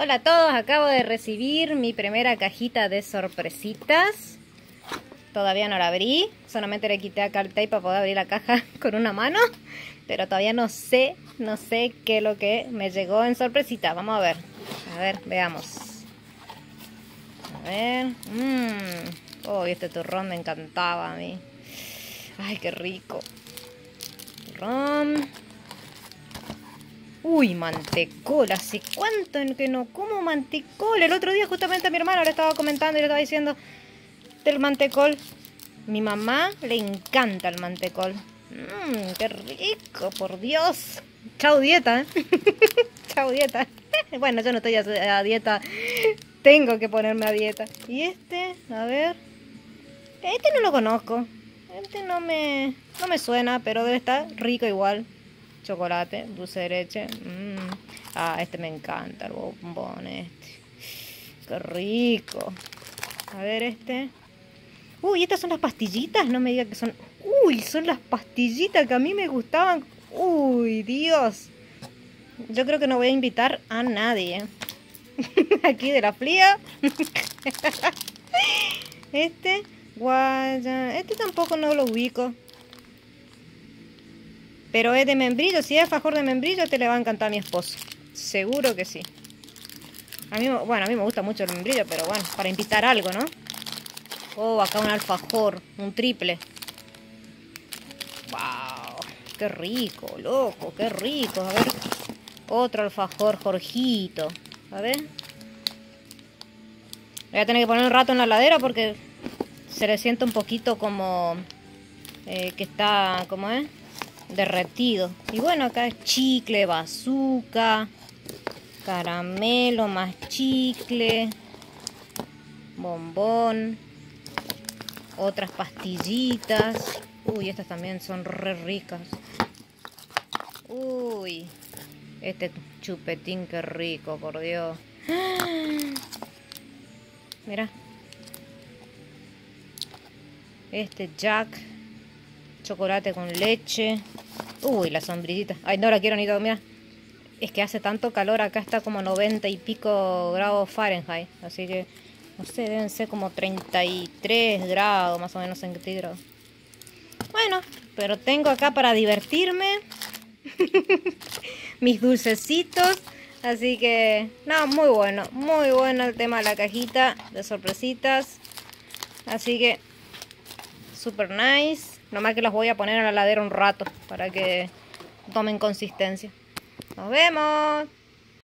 Hola a todos, acabo de recibir mi primera cajita de sorpresitas. Todavía no la abrí, solamente le quité acá el tape para poder abrir la caja con una mano. Pero todavía no sé, no sé qué es lo que me llegó en sorpresita. Vamos a ver, a ver, veamos. A ver, mmm. Oh, este turrón me encantaba a mí. Ay, qué rico. Turrón. Uy, mantecol. ¿Hace cuánto en que no como mantecol? El otro día justamente mi hermano le estaba comentando y le estaba diciendo del mantecol. Mi mamá le encanta el mantecol. Mmm, qué rico, por Dios. Chao dieta. ¿eh? Chao dieta. bueno, yo no estoy a dieta. Tengo que ponerme a dieta. Y este, a ver. Este no lo conozco. Este no me, no me suena, pero debe estar rico igual chocolate, dulce de leche. Mm. Ah, este me encanta, el bombón este. Qué rico. A ver este. Uy, estas son las pastillitas, no me diga que son... Uy, son las pastillitas que a mí me gustaban. Uy, Dios. Yo creo que no voy a invitar a nadie. Aquí de la fría. este, guaya. Este tampoco no lo ubico. Pero es de membrillo. Si es fajor de membrillo, te le va a encantar a mi esposo. Seguro que sí. A mí, bueno, a mí me gusta mucho el membrillo, pero bueno, para invitar algo, ¿no? Oh, acá un alfajor, un triple. ¡Wow! ¡Qué rico, loco! ¡Qué rico! A ver, otro alfajor, Jorgito. A ver. Voy a tener que poner un rato en la ladera porque se le siente un poquito como... Eh, que está... ¿Cómo es? Derretido. Y bueno, acá es chicle, bazooka, caramelo más chicle, bombón, otras pastillitas. Uy, estas también son re ricas. Uy, este chupetín que rico, por Dios. Mira. Este Jack chocolate con leche. Uy, la sombrillita. Ay, no la quiero ni todo, mira. Es que hace tanto calor, acá está como 90 y pico grados Fahrenheit. Así que, no sé, deben ser como 33 grados más o menos centígrados. Bueno, pero tengo acá para divertirme. Mis dulcecitos. Así que, no, muy bueno. Muy bueno el tema de la cajita de sorpresitas. Así que, super nice. Nomás que los voy a poner en la ladera un rato para que tomen consistencia. Nos vemos.